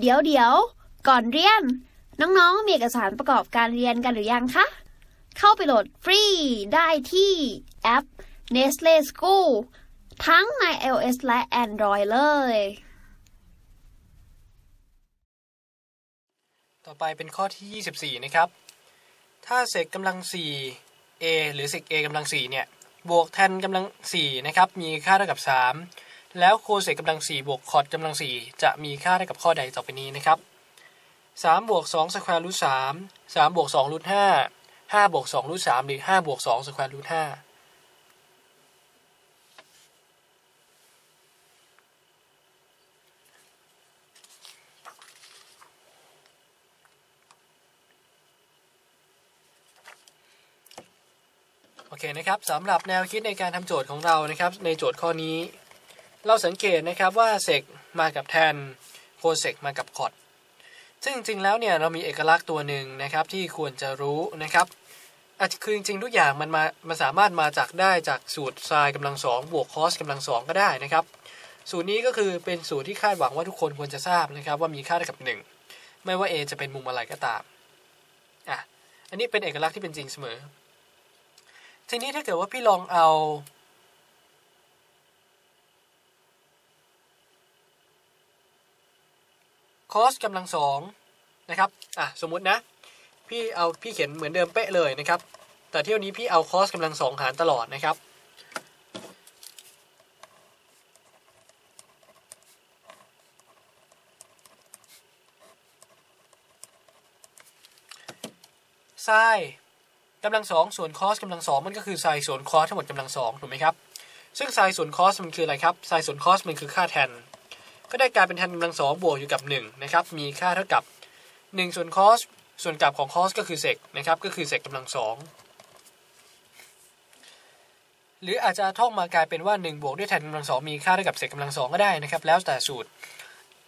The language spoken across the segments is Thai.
เดี๋ยวเดี๋ยวก่อนเรียน น้องๆ มีเอกสารประกอบการเรียนกันหรือยังคะ เข้าไปโหลดฟรีได้ที่แอป Nestle School ทั้งใน iOS และ Android เลย ต่อไปเป็นข้อที่ 24 นะครับ ถ้าเศษกำลัง 4 a หรือเศษ a กำลัง 4 เนี่ย บวกแทนกำลัง 4 นะครับ มีค่าเท่ากับ 3 แล้วโคเศษกำลัง4บวก cot กำลัง 4 จะมีค่าเท่ากับข้อใดต่อไปนี้นะครับ3บวก2 square root 3 3บวก2 root 5 5บวก2 root 3หรือ5บวก2 square root 5โอเคนะครับสำหรับแนวคิดในการทำโจทย์ของเรานะครับ ในโจทย์ข้อนี้ เราสังเกตนะครับว่า sec มากับ tan cosec มากับ cot ซึ่งจริงๆแล้วเนี่ยเรามีเอกลักษณ์ตัวหนึ่งนะครับที่ควรจะรู้นะครับอาจคือจริงๆทุกอย่างมันมามันสามารถมาจากได้จากสูตรไซน์กำลังสองบวก cos กำลังสองก็ได้นะครับ สูตรนี้ก็คือเป็นสูตรที่คาดหวังว่าทุกคนควรจะทราบนะครับ ว่ามีค่าเท่ากับ 1 ไม่ว่า a จะเป็นมุมอะไรก็ตามอะอันนี้เป็นเอกลักษณ์ที่เป็นจริงเสมอ ทีนี้ถ้าเกิดว่าพี่ลองเอา คอสกำลังสองนะครับอะสมมุตินะ พี่เอาพี่เขียนเหมือนเดิมเป๊ะเลยนะครับ แต่เที่ยวนี้พี่เอาคอสกำลังสองหารตลอดนะครับไซน์กำลังสองส่วน cos กำลังสองมันก็คือไซน์ส่วน cos ทั้งหมดกำลังสองถูกไหมครับ ซึ่งไซน์ส่วน cos มันคืออะไรครับไซน์ส่วน cos มันคือค่า tan ก็ได้กลายเป็น tan กำลังสองบวกอยู่กับ1นะครับมีค่าเท่ากับ 1 ส่วน cos ส่วนกลับของ cos ก็คือ sec นะครับก็คือ sec กำลังสองหรืออาจจะท่องมากลายเป็นว่า1บวกด้วย tan กำลังสองมีค่าเท่ากับ sec กำลังสองก็ได้นะครับ แล้วแต่สูตร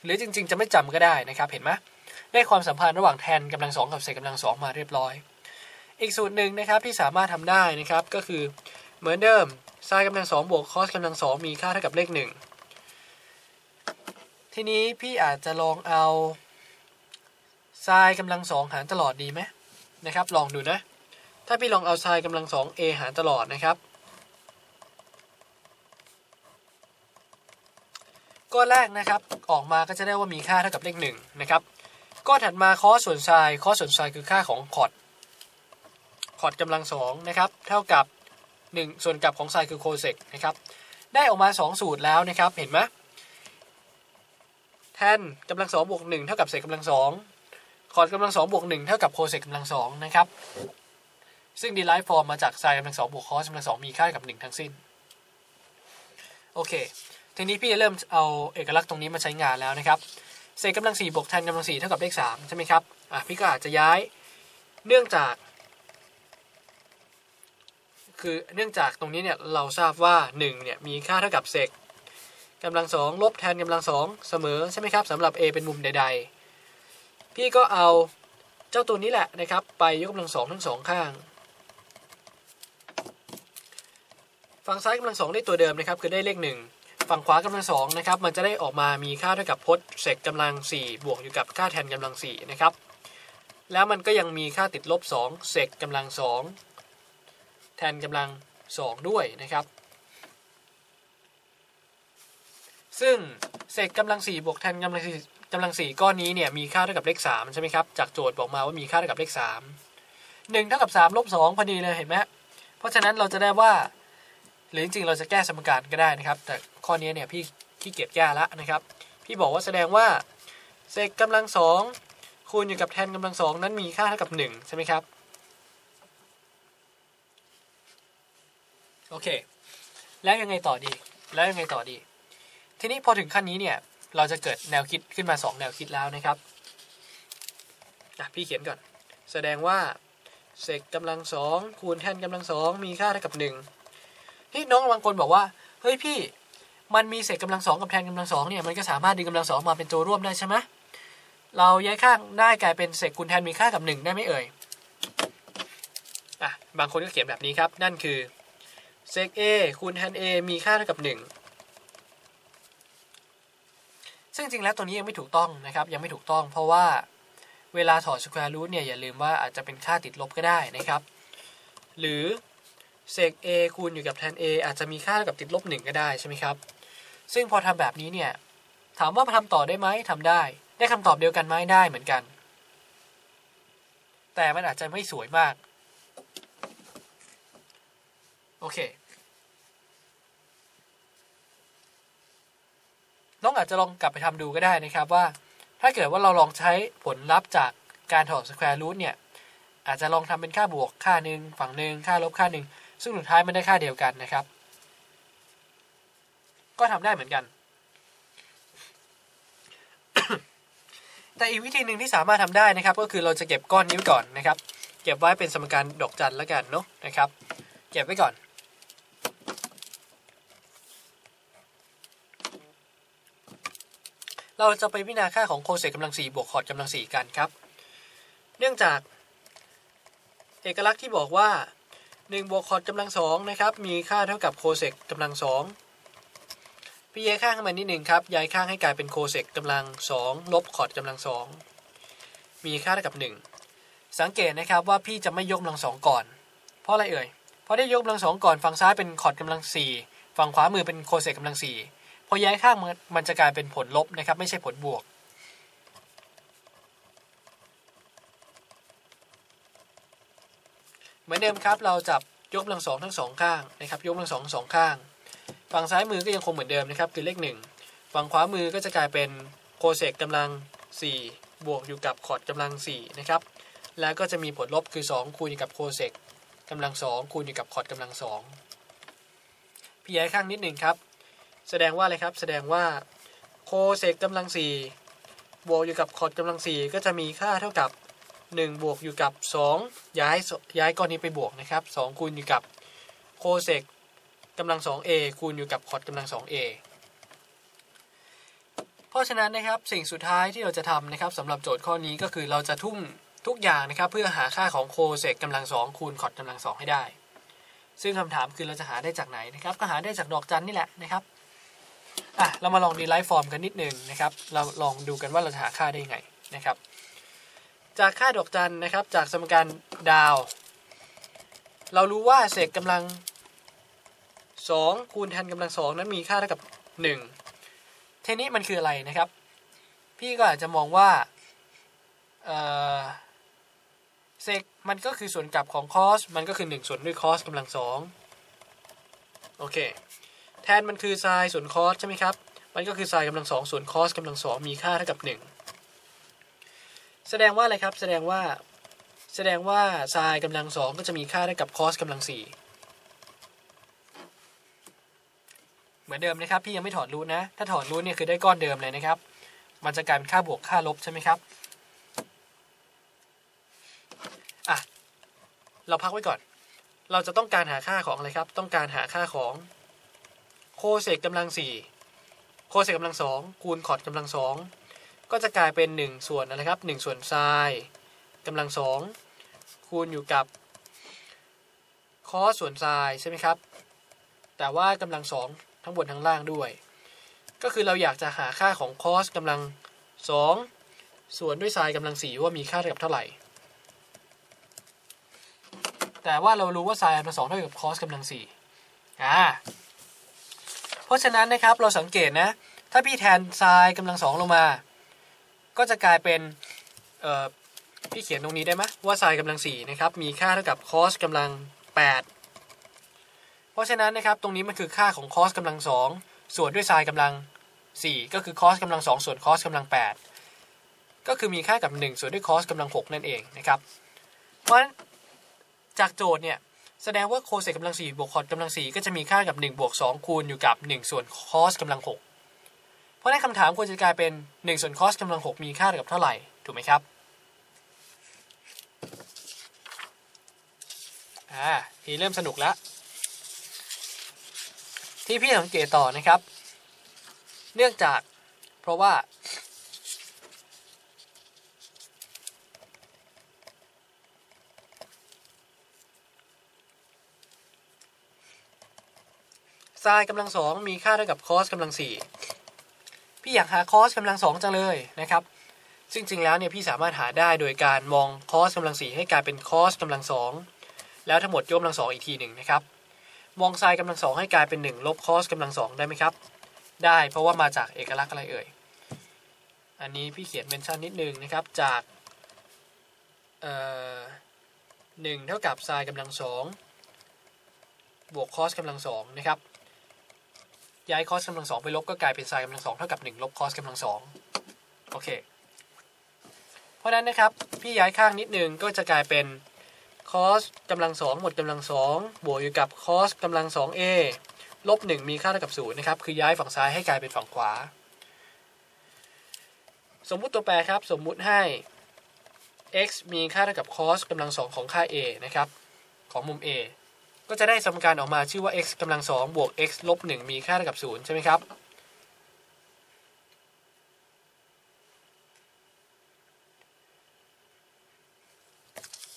หรือจริงๆ จะไม่จำก็ได้นะครับเห็นไหมได้ความสัมพันธ์ระหว่างแทนกำลังสองกับเซกกำลังสองมาเรียบร้อย อีกสูตรหนึ่งนะครับที่สามารถทำได้นะครับก็คือเหมือนเดิมไซน์กำลังสองบวกคอสกำลังสองมีค่าเท่ากับเลขหนึ่ง ทีนี้พี่อาจจะลองเอาไซน์กำลังสองหารตลอดดีไหมนะครับ ลองดูนะ ถ้าพี่ลองเอาไซน์กำลังสอง a หารตลอดนะครับ ก้อนแรกนะครับออกมาก็จะได้ว่ามีค่าเท่ากับเลขหนึ่งนะครับก้อนถัดมา cos ส่วนไซน์ cos ส่วนไซน์คือค่าของ cot cot กำลังสองนะครับเท่ากับ 1 ส่วนกลับของไซน์คือโคเซกนะครับได้ออกมา 2 สูตรแล้วนะครับเห็นไหม tan กำลังสองบวกหนึ่งเท่ากับ sec กำลังสอง cot กำลังสองบวกหนึ่งเท่ากับโคเซกกำลังสองนะครับ ซึ่ง derive from มาจากไซน์กำลังสองบวก cos กำลังสองมีค่ากับ1ทั้งสิ้น โอเค ทีนี้พี่จะเริ่มเอาเอกลักษณ์ตรงนี้มาใช้งานแล้วนะครับ เศษกำลังสี่บวกแทนกำลังสี่เท่ากับเลขสามใช่ไหมครับ อะพี่ก็อาจจะย้ายเนื่องจาก คือเนื่องจากตรงนี้เนี่ยเราทราบว่า1เนี่ยมีค่าเท่ากับเศษ กำลังสองลบแทนกำลังสองเสมอใช่ไหมครับสำหรับ a เป็นมุมใด ๆ พี่ก็เอาเจ้าตัวนี้แหละนะครับ ไปยกกำลังสองทั้งสองข้าง ฝั่งซ้ายกำลังสองได้ตัวเดิมนะครับ คือได้เลขหนึ่งฝั่งขวากำลังสองนะครับมันจะได้ออกมามีค่าเท่ากับพจน์เศษกำลัง4บวกอยู่กับค่าแทนกำลัง4นะครับ แล้วมันก็ยังมีค่าติดลบ2เศษกำลัง2แทนกำลัง2ด้วยนะครับ ซึ่งเศษกำลัง4บวกแทนกำลัง4กำลัง4ก้อนนี้เนี่ยมีค่าเท่ากับเลข3ใช่ไหมครับจากโจทย์บอกมาว่ามีค่าเท่ากับเลข3 1เท่ากับ3ลบ2พอดีเลยเห็นไหมเพราะฉะนั้นเราจะได้ว่า หรือจริงๆเราจะแก้สมการก็ได้นะครับ แต่ข้อนี้เนี่ยพี่ขี้เกียจแก้ละนะครับ พี่บอกว่าแสดงว่าเศษกำลังสองคูณอยู่กับแทนกำลังสองนั้นมีค่าเท่ากับ 1 ใช่ไหมครับ โอเค แล้วยังไงต่อดี แล้วยังไงต่อดี ทีนี้พอถึงขั้นนี้เนี่ยเราจะเกิดแนวคิดขึ้นมา 2 แนวคิดแล้วนะครับอะพี่เขียนก่อน แสดงว่าเศษกำลังสองคูณแทนกำลังสองมีค่าเท่ากับ1ที่น้องบางคนบอกว่าเฮ้ยพี่มันมีเศษกำลังสองกับแทนกำลังสองเนี่ยมันก็สามารถดึงกำลังสองมาเป็นตัวร่วมได้ใช่ไหมเราย้ายข้างได้กลายเป็นเศษคูณแทนมีค่ากับหนึ่งได้ไหมเอ่ยอะบางคนก็เขียนแบบนี้ครับ นั่นคือเศษ a คูณแทน a มีค่าเท่ากับ 1 ซึ่งจริงแล้วตัวนี้ยังไม่ถูกต้องนะครับ ยังไม่ถูกต้อง เพราะว่าเวลาถอด square root เนี่ยอย่าลืมว่าอาจจะเป็นค่าติดลบก็ได้นะครับ หรือเศษ a คูณอยู่กับแทน a อาจจะมีค่าเท่ากับติดลบหนึ่งก็ได้ใช่ไหมครับ ซึ่งพอทำแบบนี้เนี่ยถามว่ามาทำต่อได้ไหมทำได้ ได้คำตอบเดียวกันไหมได้เหมือนกัน แต่มันอาจจะไม่สวยมาก โอเค น้องอาจจะลองกลับไปทำดูก็ได้นะครับว่า ถ้าเกิดว่าเราลองใช้ผลลัพธ์จากการถอดสแควร์รูทเนี่ย อาจจะลองทำเป็นค่าบวกค่าหนึ่งฝั่งหนึ่งค่าลบค่าหนึ่งซึ่งสุดท้ายมันได้ค่าเดียวกันนะครับ ก็ทำได้เหมือนกัน แต่อีกวิธีหนึ่งที่สามารถทำได้นะครับ ก็คือเราจะเก็บก้อนนี้ไว้ก่อนนะครับ เก็บไว้เป็นสมการดอกจันแล้วกันเนาะนะครับ เก็บไว้ก่อน เราจะไปพิจารณาค่าของโคเซกกำลังสี่บวก cot กำลังสี่กันครับ เนื่องจาก เอกลักษณ์ที่บอกว่า1บวก cot กำลังสองนะครับ มีค่าเท่ากับโคเซกกำลังสองพี่ย้ายข้างขึ้นมานิดหนึ่งครับ ย้ายข้างให้กลายเป็นโคเซกกำลังสองลบ cot กำลังสองมีค่าเท่ากับ 1 สังเกตนะครับว่าพี่จะไม่ยกกำลังสองก่อน เพราะอะไรเอ่ย เพราะได้ยกกำลังสองก่อนฝั่งซ้ายเป็น cot กำลังสี่ฝั่งขวามือเป็นโคเซกกำลังสี่ พอย้ายข้างมันจะกลายเป็นผลลบนะครับ ไม่ใช่ผลบวก เหมือนเดิมครับเราจับยกกำลังสองทั้งสองข้างนะครับยกกำลังสองสองข้าง ฝั่งซ้ายมือก็ยังคงเหมือนเดิมนะครับคือเลขหนึ่งฝั่งขวามือก็จะกลายเป็นโคเซกกำลังสี่บวกอยู่กับ cot กำลังสี่นะครับแล้วก็จะมีผลลบคือ 2 คูณอยู่กับโคเซกกำลังสองคูณอยู่กับคอร์ดกำลังสองพี่ย้ายข้างนิดหนึ่งครับ แสดงว่าอะไรครับ แสดงว่าโคเซกกำลังสี่บวกอยู่กับคอร์ดกำลังสี่ก็จะมีค่าเท่ากับ 1 บวกอยู่กับ 2 ย้ายย้ายก้อนนี้ไปบวกนะครับ 2 คูณอยู่กับโคเซกกำลัง 2a คูณอยู่กับคอร์ดกำลัง 2a เพราะฉะนั้นนะครับสิ่งสุดท้ายที่เราจะทำนะครับสำหรับโจทย์ข้อนี้ก็คือเราจะทุ่มทุกอย่างนะครับเพื่อหาค่าของโคเซกกำลัง 2 คูณ cot กำลัง 2 ให้ได้ ซึ่งคำถามคือเราจะหาได้จากไหนนะครับ ก็หาได้จากดอกจันนี่แหละนะครับ อะเรามาลอง derive form กันนิดนึงนะครับ เราลองดูกันว่าเราจะหาค่าได้ยังไงนะครับ จากค่าดอกจันนะครับ จากสมการดาว เรารู้ว่า sec กำลัง2คูณ tan กำลัง2นั้นมีค่าเท่ากับ 1 ทีนี้มันคืออะไรนะครับ พี่ก็อาจจะมองว่าเอ่อเซกมันก็คือส่วนกลับของคอส มันก็คือ 1 ส่วนด้วยคอสกำลัง2โอเค แทนมันคือไซน์ส่วนคอสใช่ไหมครับ มันก็คือไซน์กำลัง2ส่วนคอสกำลัง2มีค่าเท่ากับ 1 แสดงว่าอะไรครับ แสดงว่า แสดงว่าไซน์กำลัง2ก็จะมีค่าเท่ากับคอสกำลัง4เหมือนเดิมนะครับ พี่ยังไม่ถอดรูทนะ ถ้าถอดรูทเนี่ยคือได้ก้อนเดิมเลยนะครับ มันจะกลายเป็นค่าบวกค่าลบใช่ไหมครับอะเราพักไว้ก่อน เราจะต้องการหาค่าของอะไรครับ ต้องการหาค่าของ โคเซกกำลังสี่โคเซกกำลังสองคูณคอร์ดกำลังสองก็จะกลายเป็น 1 ส่วนอะไรครับ1ส่วนไซน์กำลังสองคูณอยู่กับคอสส่วนไซน์ใช่ไหมครับ แต่ว่ากำลังสองทั้งบนทั้งล่างด้วย ก็คือเราอยากจะหาค่าของคอสกำลังสองส่วนด้วยไซน์กำลังสี่ว่ามีค่าเท่ากับเท่าไหร่ แต่ว่าเรารู้ว่าไซน์กำลังสองเท่ากับคอสกำลังสี่อ่า เพราะฉะนั้นนะครับเราสังเกตนะ ถ้าพี่แทนไซน์กำลังสองลงมา ก็จะกลายเป็นเอ่อพี่เขียนตรงนี้ได้ไหมว่าไซน์กำลังสี่นะครับมีค่าเท่ากับ cos กำลังแปดเพราะฉะนั้นนะครับตรงนี้มันคือค่าของ cos กำลังสองส่วนด้วยไซน์กำลังสี่ก็คือ cos กำลังสองส่วน cos กำลังแปดก็คือมีค่ากับหนึ่งส่วนด้วย cos กำลังหกนั่นเองนะครับเพราะฉะนั้นจากโจทย์เนี่ย แสดงว่าโคเซกกำลังสี่บวก cot กำลังสี่ก็จะมีค่ากับ1บวก2คูณอยู่กับ 1 ส่วน cos กำลัง 6 เพราะในคำถามควรจะกลายเป็น 1 ส่วน cos กำลัง 6 มีค่าเท่ากับเท่าไหร่ ถูกไหมครับอ่าทีเริ่มสนุกแล้ว ที่พี่สังเกตต่อนะครับ เนื่องจากเพราะว่า ไซน์กำลังสองมีค่าเท่ากับคอสกำลังสี่พี่อยากหาคอสกำลังสองจังเลยนะครับ ซึ่งจริงแล้วเนี่ยพี่สามารถหาได้โดยการมองคอสกำลังสี่ให้กลายเป็นคอสกำลังสองแล้วทั้งหมดยกกำลังสองอีกทีหนึ่งนะครับ มองไซน์กำลังสองให้กลายเป็น1ลบคอสกำลังสองได้ไหมครับ ได้เพราะว่ามาจากเอกลักษณ์อะไรเอ่ย อันนี้พี่เขียนเมนชั่นนิดนึงนะครับจากเอ่อหนึ่งเท่ากับไซน์กำลังสองบวกคอสกำลังสองนะครับ ย้ายคอสกำลังสองไปลบก็กลายเป็นไซน์กำลังสองเท่ากับ1ลบคอสกำลังสองโอเค เพราะนั้นนะครับ พี่ย้ายข้างนิดนึงก็จะกลายเป็นคอสกำลังสองหมดกำลังสองบวกอยู่กับคอสกำลังสอง a ลบหนึ่งมีค่าเท่ากับศูนย์นะครับ คือย้ายฝั่งซ้ายให้กลายเป็นฝั่งขวา สมมุติตัวแปรครับ สมมุติให้ x มีค่าเท่ากับ cos กำลังสองของค่า a นะครับ ของมุม a ก็จะได้สมการออกมาชื่อว่า x กำลังสองบวก x ลบหนึ่งมีค่าเท่ากับศูนย์ใช่ไหมครับ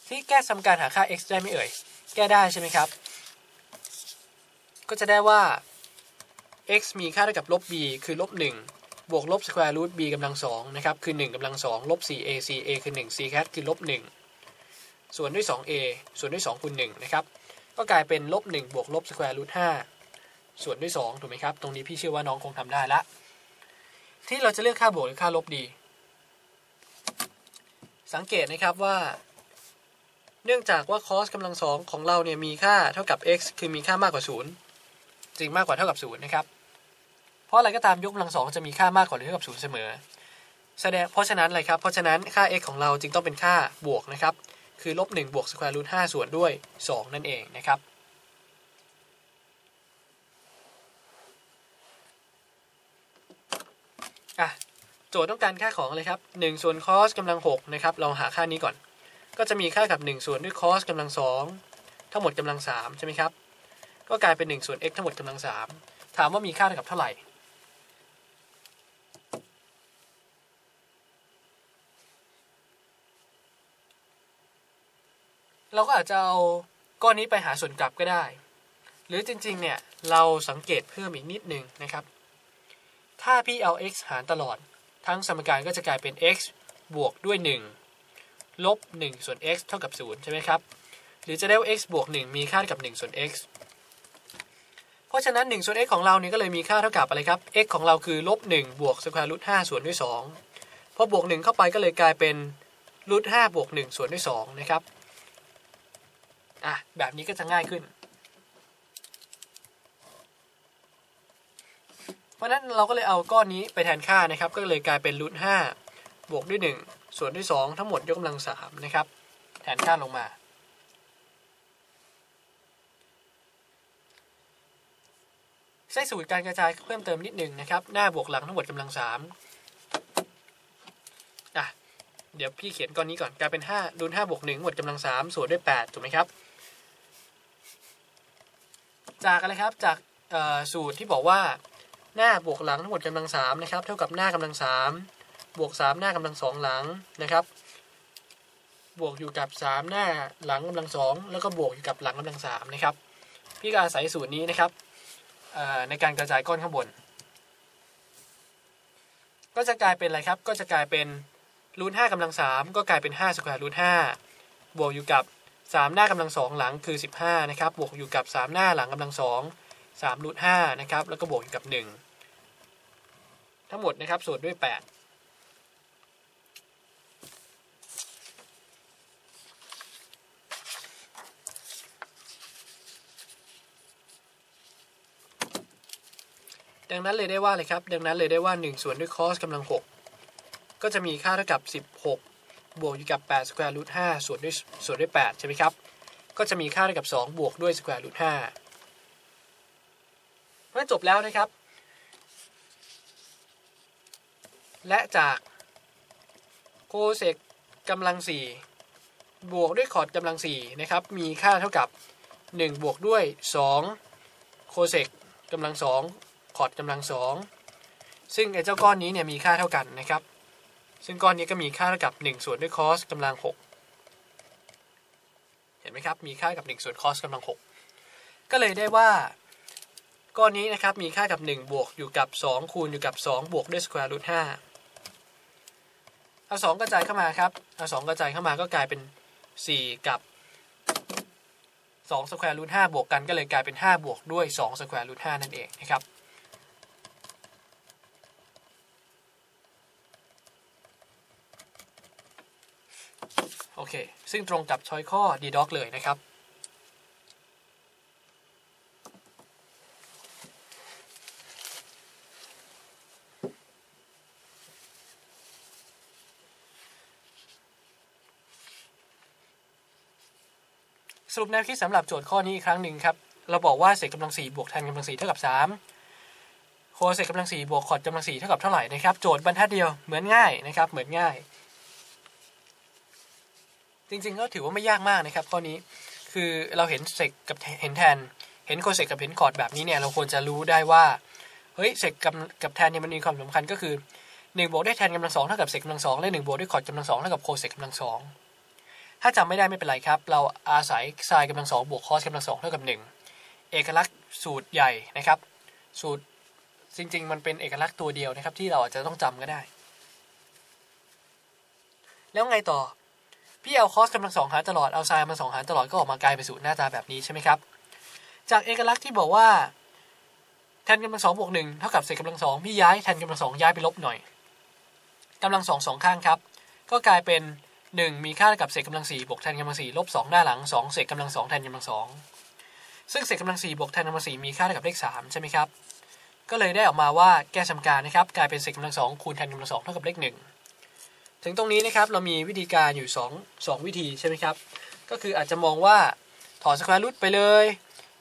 ที่แก้สมการหาค่า x ได้ไหม่เอ่ย แก้ได้ใช่ไหมครับ ก็จะได้ว่า x มีค่าเท่ากับลบ b คือลบ1บวกลบ square root b กำลัง2นะครับ คือ1กำลัง2ลบ 4a ca คือ1 c cat คือลบ1ส่วนด้วย 2a ส่วนด้วย2คูณ1นะครับ ก็กลายเป็นลบ1บวกลบ square root 5ส่วนด้วย 2 ถูกไหมครับ ตรงนี้พี่เชื่อว่าน้องคงทำได้ละ ที่เราจะเลือกค่าบวกหรือค่าลบดี สังเกตนะครับว่า เนื่องจากว่า cos กำลังสองของเราเนี่ยมีค่าเท่ากับ x คือมีค่ามากกว่า 0 จริงมากกว่าเท่ากับ 0 นะครับ เพราะอะไรก็ตามยกกำลังสองจะมีค่ามากกว่าหรือเท่ากับ 0 เสมอ แสดงเพราะฉะนั้นอะไรครับ เพราะฉะนั้นค่า x ของเราจึงต้องเป็นค่าบวกนะครับ คือลบ1บวก square root 5ส่วนด้วย 2 นั่นเองนะครับ อะ โจทย์ต้องการค่าของอะไรครับ 1 ส่วน cos กำลัง6นะครับ เราหาค่านี้ก่อน ก็จะมีค่ากับ 1 ส่วนด้วย cos กำลัง 2 ทั้งหมดกำลัง3ใช่ไหมครับ ก็กลายเป็น 1 ส่วน x ทั้งหมดกำลัง3ถามว่ามีค่าเท่ากับเท่าไหร่ เราก็อาจจะเอาก้อนนี้ไปหาส่วนกลับก็ได้ หรือจริงๆเนี่ยเราสังเกตเพิ่มอีกนิดนึงนะครับ ถ้าพี่เอา x หารตลอด ทั้งสมการก็จะกลายเป็น x บวกด้วย 1 ลบ 1 ส่วน x เท่ากับ 0 ใช่ไหมครับ หรือจะได้ว่า x บวก 1 มีค่าเท่ากับ 1 ส่วน x เพราะฉะนั้น 1 ส่วน x ของเราเนี่ยก็เลยมีค่าเท่ากับอะไรครับ x ของเราคือลบ 1 บวกสแควร์รูท5ส่วนด้วย 2 พอบวก 1 เข้าไปก็เลยกลายเป็นรูท5บวก 1 ส่วนด้วย 2 นะครับ อะแบบนี้ก็จะง่ายขึ้น เพราะฉะนั้นเราก็เลยเอาก้อนนี้ไปแทนค่านะครับ ก็เลยกลายเป็นรูท5บวกด้วย 1 ส่วนด้วย 2 ทั้งหมดยกกำลัง3นะครับ แทนค่าลงมา ใช้สูตรการกระจายเพิ่มเติมนิดหนึ่งนะครับ หน้าบวกหลังทั้งหมดกำลัง3อะเดี๋ยวพี่เขียนก้อนนี้ก่อนกลายเป็น5รูท5บวก1หมดกำลัง3ส่วนด้วย 8 ถูกไหมครับ จากอะไรครับจากสูตรที่บอกว่าหน้าบวกหลังทั้งหมดกำลัง3นะครับเท่ากับหน้ากำลัง3บวก3หน้ากำลัง2หลังนะครับ บวกอยู่กับ3หน้าหลังกำลัง2แล้วก็บวกอยู่กับหลังกำลัง3นะครับ พี่ก็อาศัยสูตรนี้นะครับในการกระจายก้อนข้างบน ก็จะกลายเป็นอะไรครับ ก็จะกลายเป็นรูท5กำลัง3ก็กลายเป็น5สแควร์รูท5บวกอยู่กับ 3 หน้ากำลัง2หลังคือ 15นะครับบวกอยู่กับ 3 หน้าหลังกำลัง2 3รูท5นะครับแล้วก็บวกอยู่กับ 1 ทั้งหมดนะครับส่วนด้วย 8ดังนั้นเลยได้ว่าเลยครับ ดังนั้นเลยได้ว่า 1 ส่วนด้วย cos กำลัง 6 ก็จะมีค่าเท่ากับ 16 บวกอยู่กับ8 square root 5ส่วนด้วยส่วนด้วย 8 ใช่ไหมครับ ก็จะมีค่าเท่ากับ 2 บวกด้วย square root 5เมื่อจบแล้วนะครับ และจากโคเซกกำลัง 4 บวกด้วยคอร์ดกำลัง 4 นะครับ มีค่าเท่ากับ 1 บวกด้วย 2 โคเซกกำลัง 2 cot กำลัง 2 ซึ่งไอ้เจ้าก้อนนี้เนี่ยมีค่าเท่ากันนะครับ ซึ่งก้อนนี้ก็มีค่าเท่ากับ 1 ส่วนด้วย cos กำลัง 6 เห็นไหมครับ มีค่ากับ 1 ส่วน cos กำลัง 6 ก็เลยได้ว่า ก้อนนี้นะครับมีค่ากับ 1 บวกอยู่กับ 2 คูณอยู่กับ 2 บวกด้วย square root 5เอา2กระจายเข้ามาครับ เอา2กระจายเข้ามาก็กลายเป็น 4 กับ2 square root 5บวกกันก็เลยกลายเป็น 5 บวกด้วย2 square root 5นั่นเองนะครับ เค ซึ่งตรงกับ choice ข้อ D dog เลยนะครับ สรุปแนวคิดสำหรับโจทย์ข้อนี้อีกครั้งหนึ่งครับ เราบอกว่าเศษกำลังสี่บวกแทนกำลังสี่เท่ากับสามโคเศษกำลังสี่บวกคอดกำลังสี่เท่ากับเท่าไหร่นะครับ โจทย์บรรทัดเดียวเหมือนง่ายนะครับ เหมือนง่าย จริงๆก็ถือว่าไม่ยากมากนะครับข้อนี้คือเราเห็นเศษกับเห็นแทน เห็นโคเศษกับเห็นคอร์ดแบบนี้เนี่ยเราควรจะรู้ได้ว่าเฮ้ยเศษกับกับแทนเนี่ยมันมีความสำคัญก็คือหนึ่งบวกด้วยแทนกำลังสองเท่ากับเศษกำลังสองและหนึ่งบวกด้วยคอร์ดกำลังสองเท่ากับโคเศษกำลังสองถ้าจำไม่ได้ไม่เป็นไรครับ เราอาศัยไซน์กำลังสองบวกคอสกำลังสองเท่ากับหนึ่งเอกลักษณ์สูตรใหญ่นะครับ สูตรจริง ๆ มันเป็นเอกลักษณ์ตัวเดียวนะครับที่เราอาจจะต้องจำก็ได้ แล้วไงต่อ พี่เอาคอสกำลังสองหารตลอดเอาไซน์มาสองหารตลอดก็ออกมากลายเป็นสูตรหน้าตาแบบนี้ใช่ไหมครับ จากเอกลักษณ์ที่บอกว่าแทนกำลังสองบวกหนึ่งเท่ากับเศษกำลังสองพี่ย้ายแทนกำลังสองย้ายไปลบหน่อยกำลังสองสองข้างครับ ก็กลายเป็น 1 มีค่ากับ sec กำลัง4บวก tan กำลัง4ลบ2หน้าหลัง2 sec กำลัง2 tan กำลัง2ซึ่ง sec กำลัง4บวก tan กำลัง4มีค่ากับเลข3ใช่ไหมครับก็เลยได้ออกมาว่าแก้สมการนะครับกลายเป็น sec กำลัง2คูณ tan กำลัง2เท่ากับเลข1 ถึงตรงนี้นะครับเรามีวิธีการอยู่ 2 2 วิธีใช่ไหมครับ ก็คืออาจจะมองว่าถอน square root ไปเลย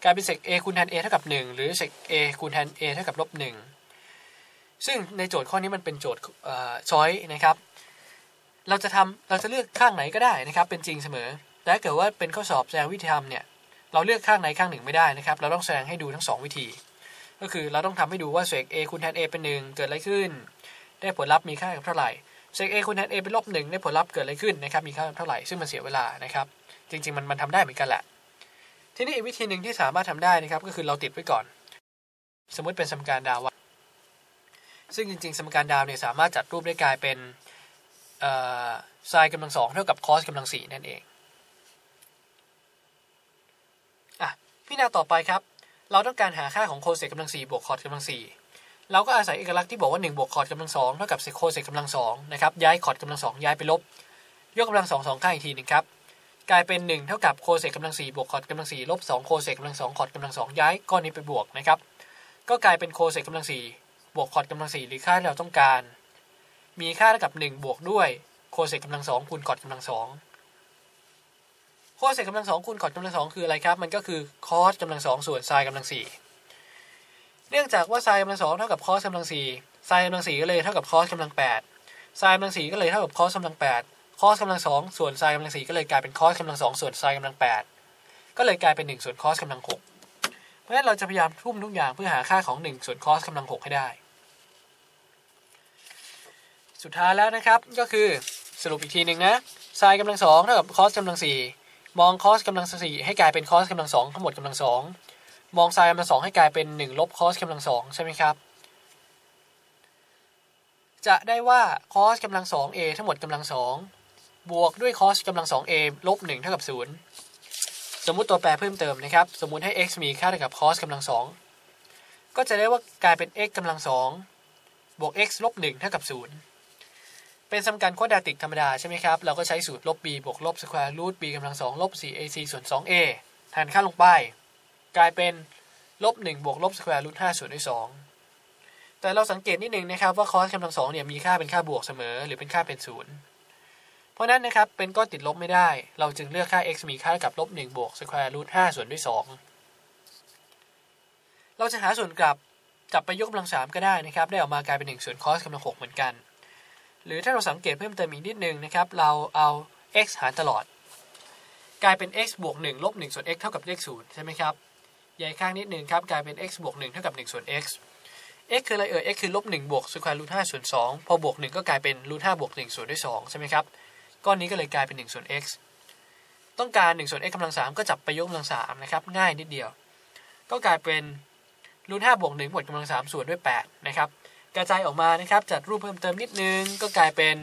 กลายเป็น sec a คูณ tan a เท่ากับ 1 หรือ sec a คูณแทน a เท่ากับลบ1ซึ่งในโจทย์ข้อนี้มันเป็นโจทย์ช้อยนะครับ เราจะทำเราจะเลือกข้างไหนก็ได้นะครับ เป็นจริงเสมอ แต่ถ้าเกิดว่าเป็นข้อสอบแสดงวิธีทำเนี่ยเราเลือกข้างไหนข้างหนึ่งไม่ได้นะครับ เราต้องแสดงให้ดูทั้ง 2 วิธี ก็คือเราต้องทำให้ดูว่าเศษ a คูณแทน a เป็น 1 เกิดอะไรขึ้น ได้ผลลัพธ์มีค่าเท่าไหร่ เศษ a คูณแทน a เป็นลบ1ได้ผลลัพธ์เกิดอะไรขึ้นนะครับ มีค่าเท่าไหร่ ซึ่งมันเสียเวลานะครับ จริง ๆ มันมันทำได้เหมือนกันแหละ ทีนี้อีกวิธีหนึ่งที่สามารถทำได้นะครับ ก็คือเราติดไว้ก่อน สมมุติเป็นสมการดาวซึ่งจริง ๆ สมการดาวเนี่ยสามารถจัดรูปได้กลายเป็นไซน์กำลังสองเท่ากับ cos กำลังสี่นั่นเองอะพิจารณาต่อไปครับ เราต้องการหาค่าของโคเซกกำลังสี่บวก cot กำลังสี่ เราก็อาศัยเอกลักษณ์ที่บอกว่า1บวก cot กำลังสองเท่ากับเซโคเซกกำลังสองนะครับย้าย cot กำลังสองย้ายไปลบ ยกกำลังสองสองข้างอีกทีหนึ่งครับกลายเป็น 1 เท่ากับโคเซกกำลังสี่บวก cot กำลังสี่ลบ2โคเซกกำลังสอง cot กำลังสองย้ายก้อนนี้ไปบวกนะครับก็กลายเป็นโคเซกกำลังสี่บวก cot กำลังสี่หรือค่าที่เราต้องการ มีค่าเท่ากับ 1 บวกด้วยโคเซกกำลังสองคูณ cot กำลังสองโคเซกกำลังสองคูณ cot กำลังสองคืออะไรครับ มันก็คือ cos กำลังสองส่วนไซน์กำลังสี่ เนื่องจากว่าไซน์กำลังสองเท่ากับ cos กำลังสี่ไซน์กำลังสี่ก็เลยเท่ากับ cos กำลังแปดไซน์กำลังสี่ก็เลยเท่ากับ cos กำลังแปด cos กำลังสองส่วนไซน์กำลังสี่ก็เลยกลายเป็น cos กำลังสองส่วนไซน์กำลังแปดก็เลยกลายเป็นหนึ่งส่วน cos กำลังหกเพราะฉะนั้นเราจะพยายามทุ่มทุกอย่างเพื่อหาค่าของหนึ่งส่วน cos กำลังหกให้ได้ สุดท้ายแล้วนะครับก็คือสรุปอีกทีหนึ่งนะไซน์กำลังสองเท่ากับ cos กำลังสี่มอง cos กำลังสี่ให้กลายเป็น cos กำลังสองทั้งหมดกำลังสอง มองไซน์กำลังสองให้กลายเป็น1ลบ cos กำลังสองใช่ไหมครับ จะได้ว่า cos กำลังสอง a ทั้งหมดกำลังสองบวกด้วยคอสกำลังสอง a ลบหนึ่งเท่ากับศูนย์สมมุติตัวแปรเพิ่มเติมนะครับ สมมุติให้ x มีค่าเท่ากับ cos กำลังสองก็จะได้ว่ากลายเป็น x กำลังสองบวก x ลบหนึ่งเท่ากับศูนย์เป็นสมการ quadratic ธรรมดาใช่ไหมครับ เราก็ใช้สูตรลบ b บวกลบ square root b กำลังสองลบ 4ac ส่วน 2a แทนค่าลงไป กลายเป็นลบหนึ่งบวกลบ square root ห้าส่วนด้วยสองแต่เราสังเกตนิดนึงนะครับว่า cos กำลังสองเนี่ยมีค่าเป็นค่าบวกเสมอ หรือเป็นค่าเป็นศูนย์เพราะนั้นนะครับเป็นก้อนติดลบไม่ได้ เราจึงเลือกค่า x มีค่ากับลบหนึ่งบวก square root ห้าส่วนด้วยสองเราจะหาส่วนกลับจับไปยกกำลังสามก็ได้นะครับ ได้ออกมากลายเป็นหนึ่งส่วน cos กำลังหกเหมือนกัน หรือถ้าเราสังเกตเพิ่มเติมอีกนิดนึงนะครับ เราเอา x หารตลอด กลายเป็น x บวก1ลบ1ส่วน x เท่ากับเลข0ใช่ไหมครับ ใหญ่ข้างนิดหนึ่งครับกลายเป็น x บวก1เท่ากับ1ส่วน x x คืออะไรเอ่ย x คือลบ1บวกสแควร์รูท5ส่วน2พอบวก 1 ก็กลายเป็นรูท5บวก1ส่วนด้วย2ใช่ไหมครับก้อนนี้ก็เลยกลายเป็น1ส่วน x ต้องการ1ส่วน x กำลัง3ก็จับไปยกกำลัง3นะครับง่ายนิดเดียว ก็กลายเป็นรูท5บวก1บวกกำลัง3ส่วนด้วย8นะครับกระจายออกมานะครับจัดรูปเพิ่มเติมนิดนึงก็กลายเป็น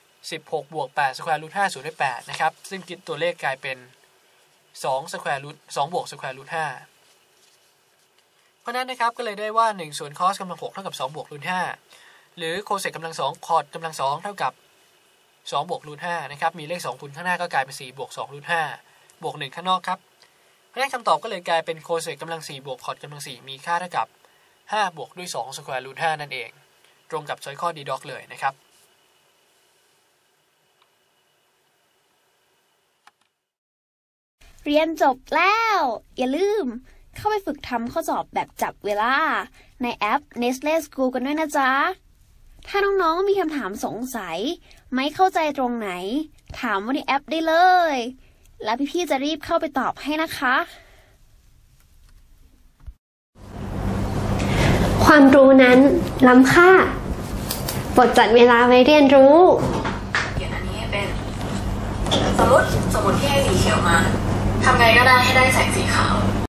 16 บวก8 square root 5ส่วนด้วย8นะครับซึ่งคิดตัวเลขกลายเป็น2 square root 2บวก square root 5 เพราะนั้นนะครับก็เลยได้ว่า1ส่วน cos กำลัง6เท่ากับ2บวก root 5หรือโคเซกกำลัง2 cot กำลัง2เท่ากับ2บวก root 5นะครับมีเลข2คูณข้างหน้าก็กลายเป็น4บวก2 root 5บวก1ข้างนอกครับเพราะนั้นคำตอบก็เลยกลายเป็นโคเซกกำลัง4บวก cot กำลัง4มีค่าเท่ากับ5บวกด้วย2 square root 5นั่นเอง ตรงกับ choice ข้อ D dog เลยนะครับเรียนจบแล้ว อย่าลืม เข้าไปฝึกทำข้อสอบแบบจับเวลา ในแอป Nestle School กันด้วยนะจ๊ะ ถ้าน้องๆมีคำถามสงสัย ไม่เข้าใจตรงไหน ถามมาในแอปได้เลย แล้วพี่ๆจะรีบเข้าไปตอบให้นะคะ ความรู้นั้นล้ำค่าบทจัดเวลาไว้เรียนรู้เขียนอันนี้ให้เป็น สมมติสมมติที่ให้สีเขียวมาทำไงก็ได้ให้ได้แสงสีขาว